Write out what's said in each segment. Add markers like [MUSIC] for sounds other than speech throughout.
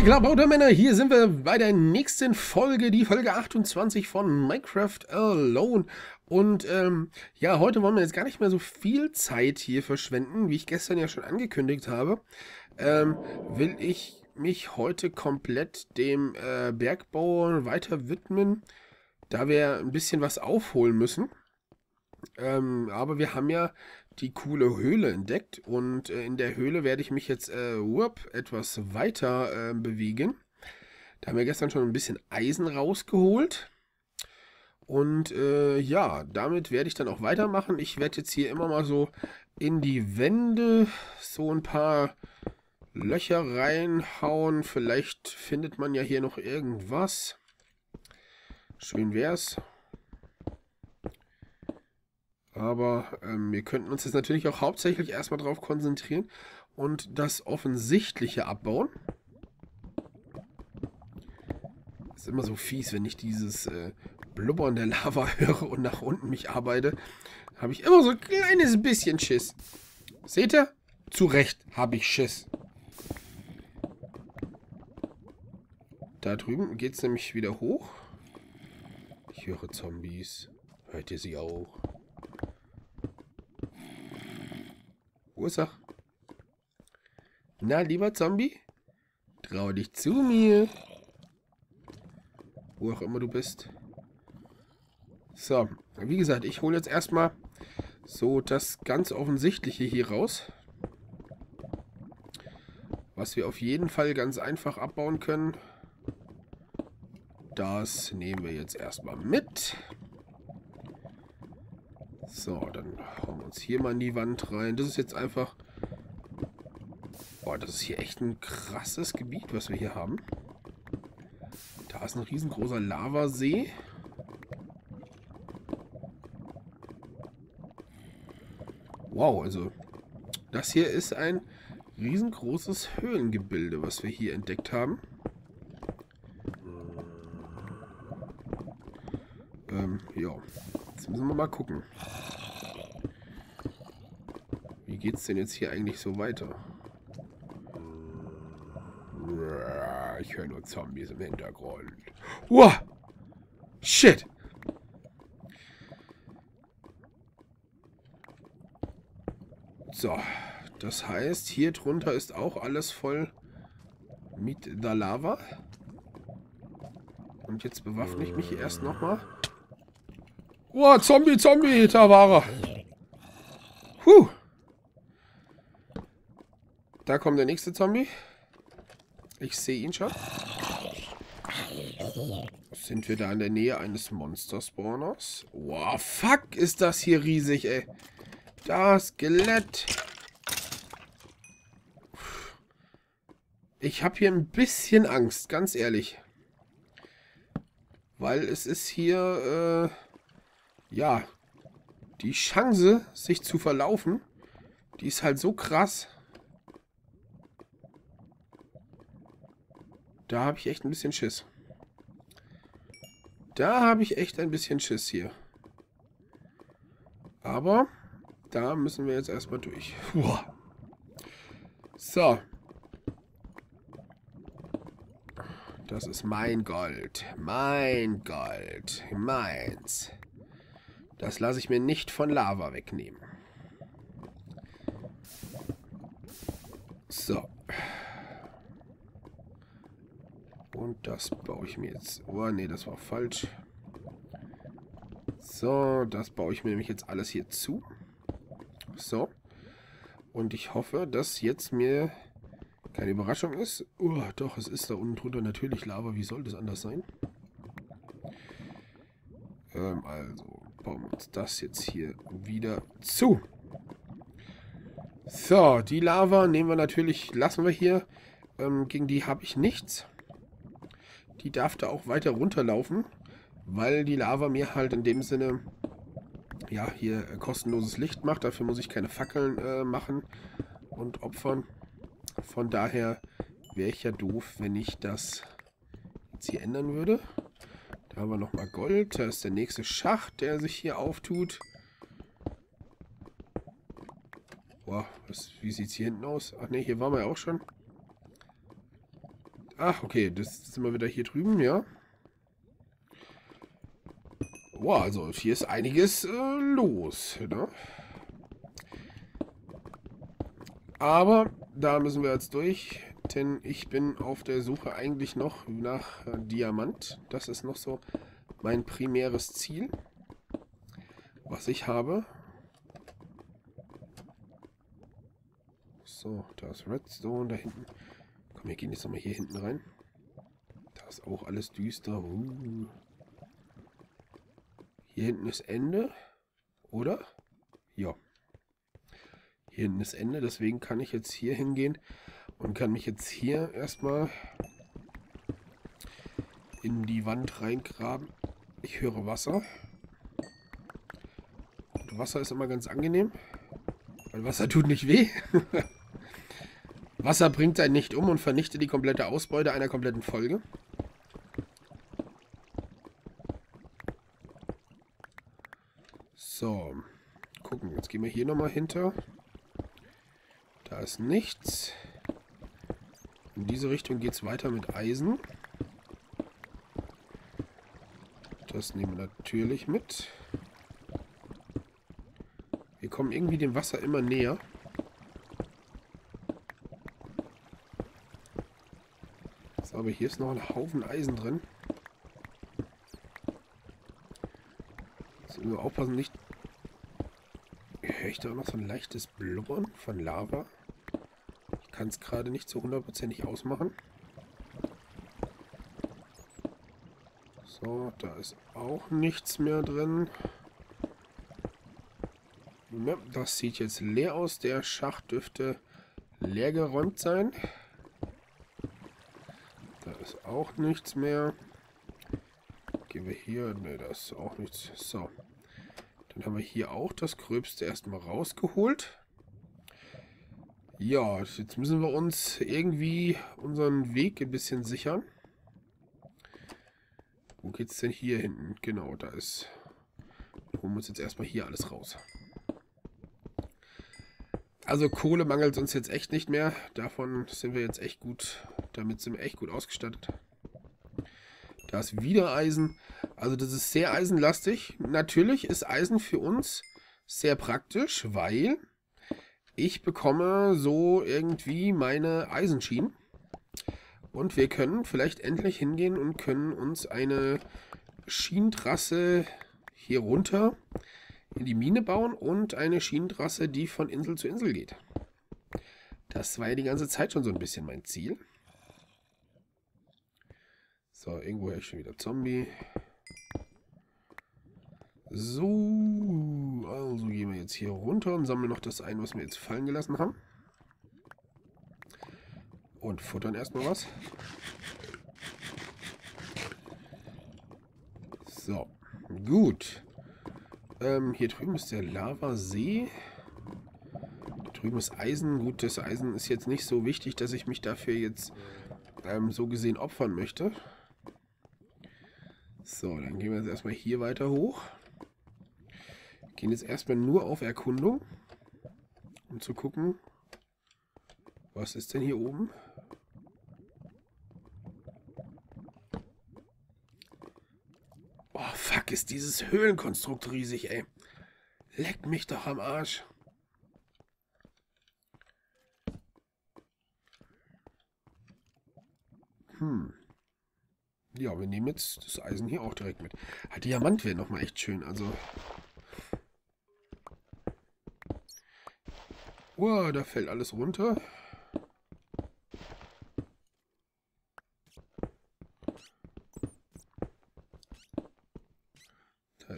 Okay, Klabauter Männer, hier sind wir bei der nächsten Folge, die Folge 28 von Minecraft Alone. Und ähm, ja, heute wollen wir jetzt gar nicht mehr so viel Zeit hier verschwenden, wie ich gestern ja schon angekündigt habe. Ähm, will ich mich heute komplett dem äh, Bergbau weiter widmen, da wir ein bisschen was aufholen müssen. Ähm, aber wir haben ja die coole Höhle entdeckt und äh, in der Höhle werde ich mich jetzt äh, whoop, etwas weiter äh, bewegen. Da haben wir gestern schon ein bisschen Eisen rausgeholt. Und äh, ja, damit werde ich dann auch weitermachen. Ich werde jetzt hier immer mal so in die Wände so ein paar Löcher reinhauen. Vielleicht findet man ja hier noch irgendwas. Schön wär's. Aber ähm, wir könnten uns jetzt natürlich auch hauptsächlich erstmal darauf konzentrieren und das Offensichtliche abbauen. ist immer so fies, wenn ich dieses äh, Blubbern der Lava [LAUGHS] höre und nach unten mich arbeite. Habe ich immer so ein kleines bisschen Schiss. Seht ihr? Zu Recht habe ich Schiss. Da drüben geht es nämlich wieder hoch. Ich höre Zombies. Hört ihr sie auch? Wo ist er? Na, lieber Zombie? Trau dich zu mir. Wo auch immer du bist. So, wie gesagt, ich hole jetzt erstmal so das ganz Offensichtliche hier raus. Was wir auf jeden Fall ganz einfach abbauen können. Das nehmen wir jetzt erstmal mit. So, dann uns hier mal in die Wand rein. Das ist jetzt einfach... Boah, das ist hier echt ein krasses Gebiet, was wir hier haben. Da ist ein riesengroßer Lavasee. Wow, also das hier ist ein riesengroßes Höhlengebilde, was wir hier entdeckt haben. Ähm, ja. Jetzt müssen wir mal gucken geht es denn jetzt hier eigentlich so weiter? Ich höre nur Zombies im Hintergrund. Wow! Shit! So, das heißt, hier drunter ist auch alles voll mit der Lava. Und jetzt bewaffne ich mich erst nochmal. Wow, Zombie, Zombie, da war er. Puh. Da kommt der nächste Zombie. Ich sehe ihn schon. Sind wir da in der Nähe eines Monster-Spawners? Wow, fuck, ist das hier riesig, ey. Das Skelett. Ich habe hier ein bisschen Angst, ganz ehrlich. Weil es ist hier, äh, ja, die Chance, sich zu verlaufen, die ist halt so krass. Da habe ich echt ein bisschen Schiss. Da habe ich echt ein bisschen Schiss hier. Aber da müssen wir jetzt erstmal durch. Uah. So. Das ist mein Gold. Mein Gold. Meins. Das lasse ich mir nicht von Lava wegnehmen. So. Und das baue ich mir jetzt... Oh, nee, das war falsch. So, das baue ich mir nämlich jetzt alles hier zu. So. Und ich hoffe, dass jetzt mir keine Überraschung ist. Oh, doch, es ist da unten drunter natürlich Lava. Wie soll das anders sein? Ähm, also, bauen wir uns das jetzt hier wieder zu. So, die Lava nehmen wir natürlich, lassen wir hier. Ähm, gegen die habe ich nichts. Die darf da auch weiter runterlaufen, weil die Lava mir halt in dem Sinne ja, hier kostenloses Licht macht. Dafür muss ich keine Fackeln äh, machen und opfern. Von daher wäre ich ja doof, wenn ich das jetzt hier ändern würde. Da haben wir nochmal Gold. Da ist der nächste Schacht, der sich hier auftut. Boah, was, wie sieht es hier hinten aus? Ach ne, hier waren wir ja auch schon. Ach, okay, das sind wir wieder hier drüben, ja. Wow, also hier ist einiges äh, los, ne? Aber da müssen wir jetzt durch, denn ich bin auf der Suche eigentlich noch nach äh, Diamant. Das ist noch so mein primäres Ziel, was ich habe. So, da ist Redstone, da hinten. Komm, wir gehen jetzt nochmal hier hinten rein. Da ist auch alles düster. Uh. Hier hinten ist Ende, oder? Ja. Hier hinten ist Ende, deswegen kann ich jetzt hier hingehen und kann mich jetzt hier erstmal in die Wand reingraben. Ich höre Wasser. Und Wasser ist immer ganz angenehm, weil Wasser tut nicht weh. [LAUGHS] Wasser bringt einen nicht um und vernichtet die komplette Ausbeute einer kompletten Folge. So. Gucken, jetzt gehen wir hier nochmal hinter. Da ist nichts. In diese Richtung geht es weiter mit Eisen. Das nehmen wir natürlich mit. Wir kommen irgendwie dem Wasser immer näher. Aber hier ist noch ein Haufen Eisen drin. Jetzt nur aufpassen, nicht... Höre ich da noch so ein leichtes Blubbern von Lava? Ich kann es gerade nicht so hundertprozentig ausmachen. So, da ist auch nichts mehr drin. Ja, das sieht jetzt leer aus. Der Schacht dürfte leer geräumt sein auch nichts mehr. Gehen wir hier. Ne, da ist auch nichts. So. Dann haben wir hier auch das Gröbste erstmal rausgeholt. Ja, jetzt müssen wir uns irgendwie unseren Weg ein bisschen sichern. Wo geht es denn hier hinten? Genau, da ist... Holen wir uns jetzt erstmal hier alles raus. Also Kohle mangelt uns jetzt echt nicht mehr. Davon sind wir jetzt echt gut, damit sind wir echt gut ausgestattet. Da ist wieder Eisen. Also das ist sehr eisenlastig. Natürlich ist Eisen für uns sehr praktisch, weil ich bekomme so irgendwie meine Eisenschienen. Und wir können vielleicht endlich hingehen und können uns eine Schienentrasse hier runter die Mine bauen und eine Schienentrasse, die von Insel zu Insel geht. Das war ja die ganze Zeit schon so ein bisschen mein Ziel. So, irgendwo höre ich schon wieder Zombie. So, also gehen wir jetzt hier runter und sammeln noch das ein, was wir jetzt fallen gelassen haben. Und futtern erstmal was. So, gut. Ähm, hier drüben ist der Lavasee. Da drüben ist Eisen. Gut, das Eisen ist jetzt nicht so wichtig, dass ich mich dafür jetzt ähm, so gesehen opfern möchte. So, dann gehen wir jetzt erstmal hier weiter hoch. Gehen jetzt erstmal nur auf Erkundung, um zu gucken, was ist denn hier oben. Ist dieses Höhlenkonstrukt riesig, ey. Leck mich doch am Arsch. Hm. Ja, wir nehmen jetzt das Eisen hier auch direkt mit. Ah, Diamant wäre nochmal echt schön, also... Wow, da fällt alles runter.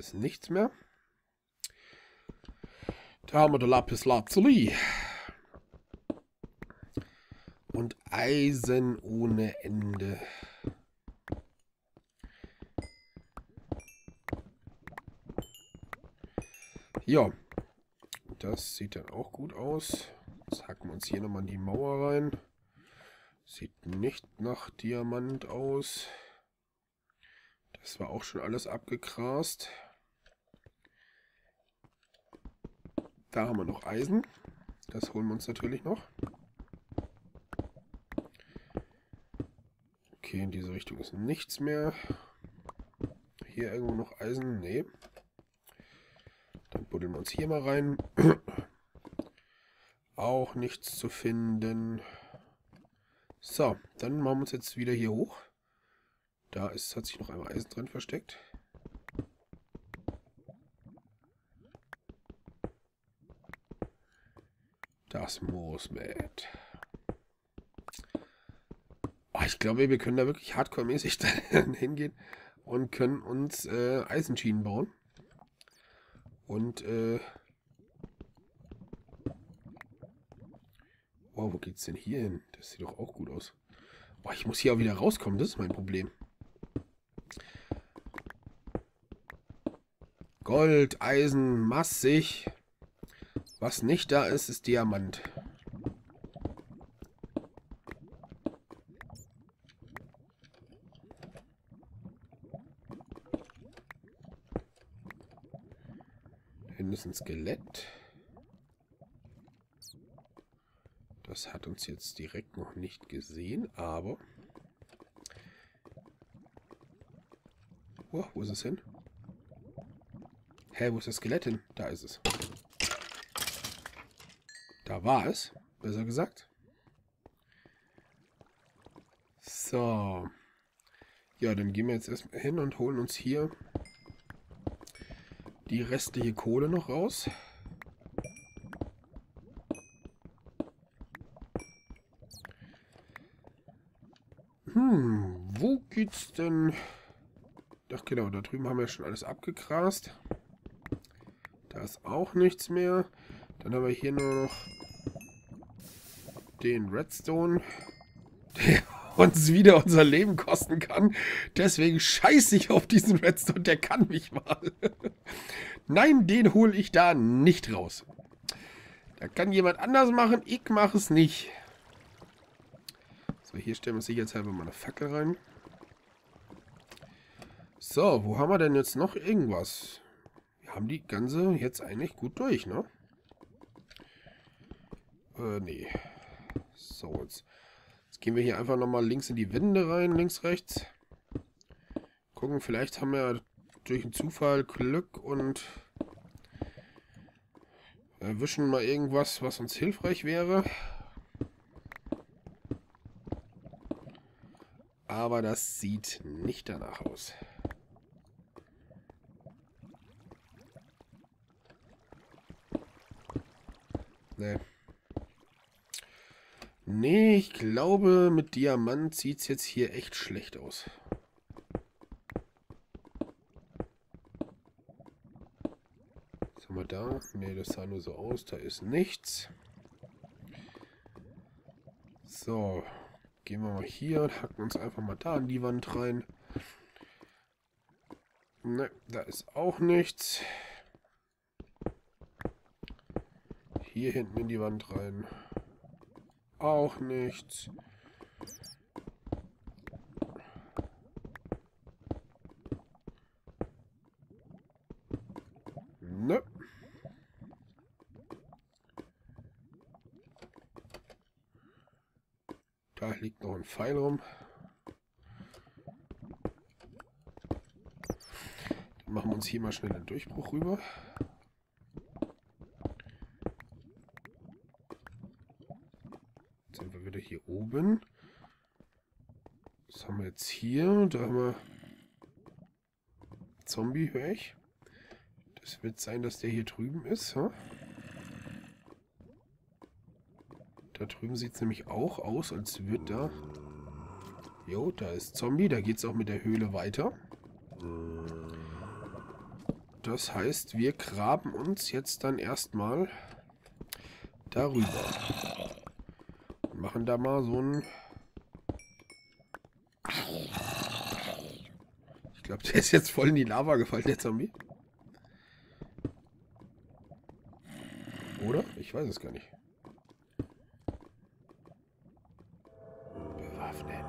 ist nichts mehr. Da haben wir der Lapis Lazuli. Und Eisen ohne Ende. Ja, das sieht dann auch gut aus. Jetzt hacken wir uns hier nochmal in die Mauer rein. Sieht nicht nach Diamant aus. Das war auch schon alles abgegrast. Da haben wir noch Eisen. Das holen wir uns natürlich noch. Okay, in diese Richtung ist nichts mehr. Hier irgendwo noch Eisen? Nee. Dann buddeln wir uns hier mal rein. [CLEARS THROAT] Auch nichts zu finden. So, dann machen wir uns jetzt wieder hier hoch. Da ist, hat sich noch einmal Eisen drin versteckt. Das Moosmet. Oh, ich glaube, wir können da wirklich hardcore-mäßig [LAUGHS] hingehen und können uns äh, Eisenschienen bauen. Und, äh... Wow, wo geht's denn hier hin? Das sieht doch auch gut aus. Boah, ich muss hier auch wieder rauskommen, das ist mein Problem. Gold, Eisen, massig. Was nicht da ist, ist Diamant. Hinten ist ein Skelett. Das hat uns jetzt direkt noch nicht gesehen, aber... Oh, wo ist es hin? Hä, wo ist das Skelett hin? Da ist es. Da war es, besser gesagt. So. Ja, dann gehen wir jetzt erstmal hin und holen uns hier die restliche Kohle noch raus. Hm, wo geht's denn... Ach genau, da drüben haben wir schon alles abgegrast. Da ist auch nichts mehr. Dann haben wir hier nur noch den Redstone, [LAUGHS] der uns wieder unser Leben kosten kann. Deswegen scheiße ich auf diesen Redstone, der kann mich mal. [LAUGHS] Nein, den hole ich da nicht raus. Da kann jemand anders machen, ich mache es nicht. So, hier stellen wir sicherheitshalber mal eine Fackel rein. So, wo haben wir denn jetzt noch irgendwas? Wir haben die ganze jetzt eigentlich gut durch, ne? Äh, nee. So, jetzt, jetzt gehen wir hier einfach nochmal links in die Wände rein, links, rechts. Gucken, vielleicht haben wir durch einen Zufall Glück und erwischen mal irgendwas, was uns hilfreich wäre. Aber das sieht nicht danach aus. Nee. Nee, ich glaube, mit Diamant sieht es jetzt hier echt schlecht aus. Was haben wir da? Nee, das sah nur so aus. Da ist nichts. So. Gehen wir mal hier und hacken uns einfach mal da an die Wand rein. Ne, da ist auch nichts. Hier hinten in die Wand rein. Auch nichts. Ne. Da liegt noch ein Pfeil rum. Dann machen wir uns hier mal schnell einen Durchbruch rüber. Hier oben. Was haben wir jetzt hier? Da haben wir Zombie, höre ich. Das wird sein, dass der hier drüben ist. Huh? Da drüben sieht es nämlich auch aus, als wird da... Jo, da ist Zombie. Da geht es auch mit der Höhle weiter. Das heißt, wir graben uns jetzt dann erstmal darüber machen da mal so ein... Ich glaube, der ist jetzt voll in die Lava gefallen, der Zombie. Oder? Ich weiß es gar nicht. Bewaffnen.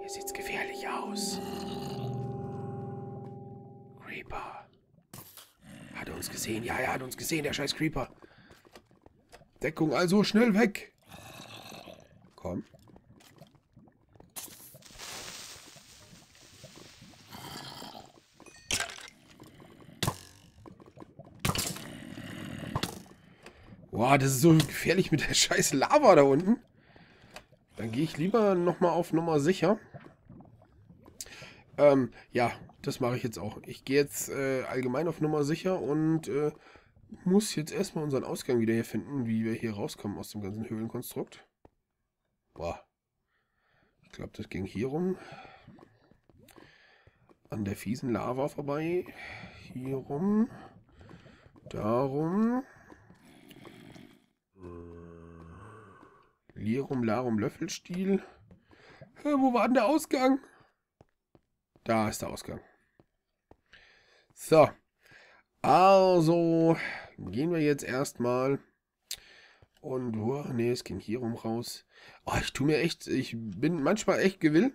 Hier sieht's gefährlich aus. Creeper. Hat er uns gesehen? Ja, er hat uns gesehen, der scheiß Creeper. Deckung also schnell weg. Komm. Boah, das ist so gefährlich mit der [LAUGHS] scheiß Lava da unten. Dann gehe ich lieber nochmal auf Nummer sicher. Ähm, ja, das mache ich jetzt auch. Ich gehe jetzt äh, allgemein auf Nummer sicher und äh, muss jetzt erstmal unseren Ausgang wieder hier finden, wie wir hier rauskommen aus dem ganzen Höhlenkonstrukt. Boah. Ich glaube, das ging hier rum. An der fiesen Lava vorbei. Hier rum. Darum. Lirum, Larum, Löffelstiel. Hä, wo war denn der Ausgang? Da ist der Ausgang. So. Also, gehen wir jetzt erstmal. Und, oh, nee, es ging hier rum raus. Oh, ich tue mir echt, ich bin manchmal echt gewill,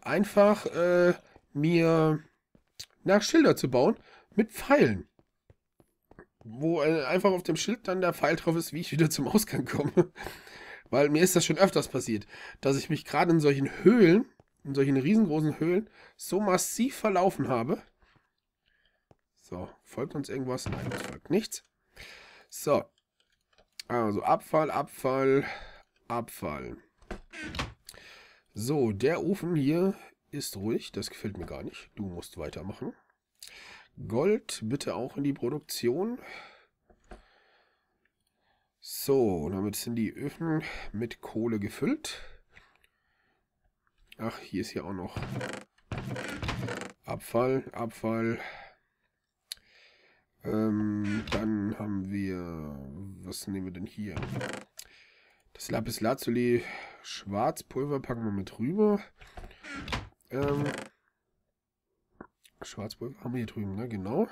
einfach äh, mir nach Schilder zu bauen mit Pfeilen. Wo äh, einfach auf dem Schild dann der Pfeil drauf ist, wie ich wieder zum Ausgang komme. [LAUGHS] Weil mir ist das schon öfters passiert, dass ich mich gerade in solchen Höhlen, in solchen riesengroßen Höhlen, so massiv verlaufen habe. So, folgt uns irgendwas? Nein, es folgt nichts. So, also Abfall, Abfall, Abfall. So, der Ofen hier ist ruhig. Das gefällt mir gar nicht. Du musst weitermachen. Gold bitte auch in die Produktion. So, damit sind die Öfen mit Kohle gefüllt. Ach, hier ist ja auch noch Abfall, Abfall. Ähm, dann haben wir, was nehmen wir denn hier? Das Lapis Lazuli Schwarzpulver packen wir mit rüber. Ähm, Schwarzpulver haben wir hier drüben, ne? Genau.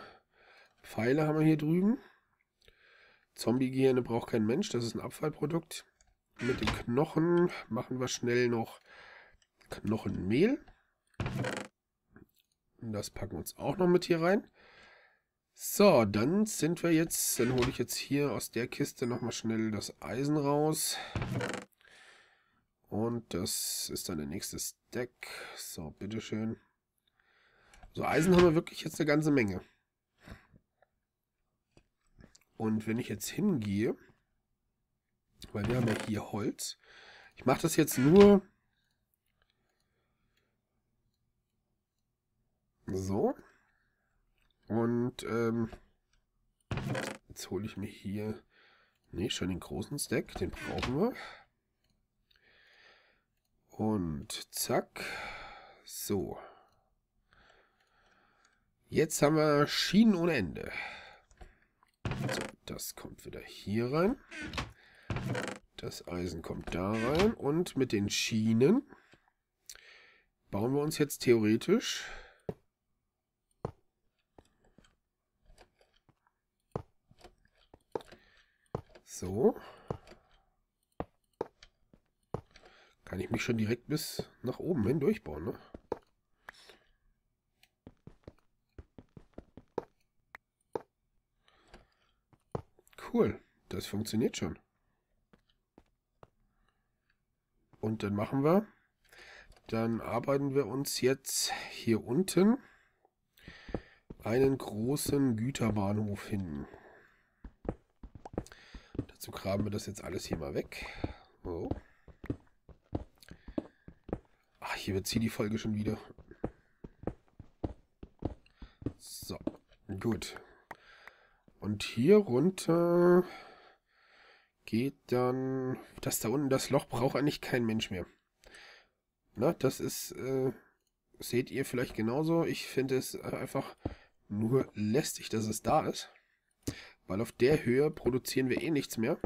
Pfeile haben wir hier drüben. Zombie-Gehirne braucht kein Mensch, das ist ein Abfallprodukt. Mit den Knochen machen wir schnell noch Knochenmehl. Das packen wir uns auch noch mit hier rein. So, dann sind wir jetzt, dann hole ich jetzt hier aus der Kiste nochmal schnell das Eisen raus. Und das ist dann der nächste Stack. So, bitteschön. So, Eisen haben wir wirklich jetzt eine ganze Menge. Und wenn ich jetzt hingehe, weil wir haben ja hier Holz. Ich mache das jetzt nur so. Und ähm, jetzt hole ich mir hier, nee, schon den großen Stack, den brauchen wir. Und zack, so. Jetzt haben wir Schienen ohne Ende. So, das kommt wieder hier rein. Das Eisen kommt da rein. Und mit den Schienen bauen wir uns jetzt theoretisch So. Kann ich mich schon direkt bis nach oben hin durchbauen, ne? Cool, das funktioniert schon. Und dann machen wir, dann arbeiten wir uns jetzt hier unten einen großen Güterbahnhof hin. Dazu graben wir das jetzt alles hier mal weg. So. Ach, hier wird sie die Folge schon wieder. So, gut. Und hier runter geht dann... Das da unten, das Loch braucht eigentlich kein Mensch mehr. Na, das ist... Äh, seht ihr vielleicht genauso. Ich finde es einfach nur lästig, dass es da ist. Weil auf der Höhe produzieren wir eh nichts mehr.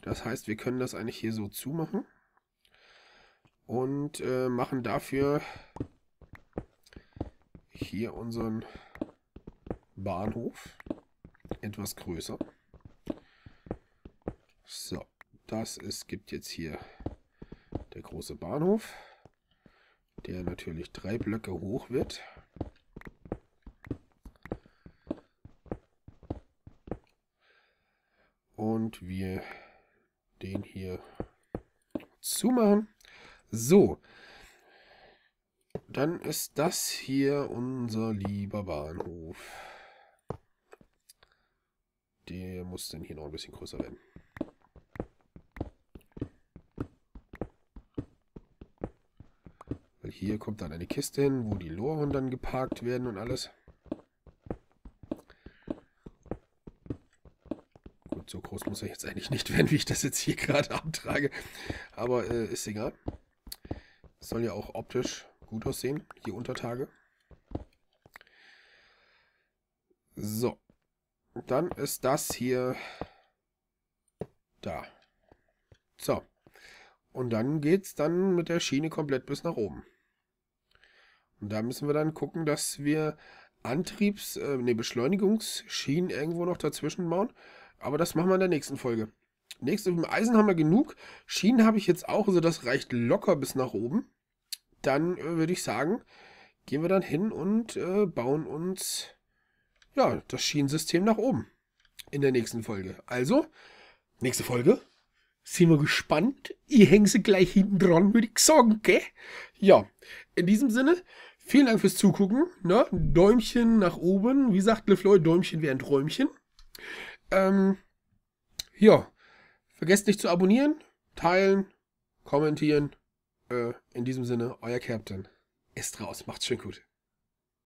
Das heißt, wir können das eigentlich hier so zumachen. Und äh, machen dafür hier unseren Bahnhof etwas größer. So, das ist, gibt jetzt hier der große Bahnhof, der natürlich drei Blöcke hoch wird. Wir den hier zumachen. So, dann ist das hier unser lieber Bahnhof. der muss dann hier noch ein bisschen größer werden. Weil hier kommt dann eine Kiste hin, wo die Loren dann geparkt werden und alles. So groß muss er jetzt eigentlich nicht werden, wie ich das jetzt hier gerade abtrage. Aber äh, ist egal. Soll ja auch optisch gut aussehen, hier unter Tage. So. Dann ist das hier da. So. Und dann geht es dann mit der Schiene komplett bis nach oben. Und da müssen wir dann gucken, dass wir Antriebs-, äh, ne, Beschleunigungsschienen irgendwo noch dazwischen bauen. Aber das machen wir in der nächsten Folge. Nächste, Eisen haben wir genug. Schienen habe ich jetzt auch, also das reicht locker bis nach oben. Dann äh, würde ich sagen, gehen wir dann hin und äh, bauen uns ja, das Schienensystem nach oben in der nächsten Folge. Also, nächste Folge. Sind wir gespannt. Ihr hängt sie gleich hinten dran, würde ich sagen, gell? Ja, in diesem Sinne, vielen Dank fürs Zugucken. Ne? Däumchen nach oben. Wie sagt LeFloid, Däumchen wären Träumchen. Ähm, ja, vergesst nicht zu abonnieren, teilen, kommentieren. Äh, in diesem Sinne, euer Captain. Ist raus, macht's schön gut.